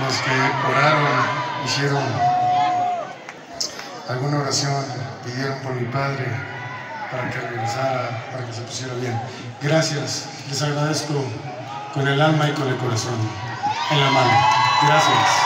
los que oraron, hicieron alguna oración, pidieron por mi padre para que regresara, para que se pusiera bien. Gracias, les agradezco con el alma y con el corazón en la mano. Gracias.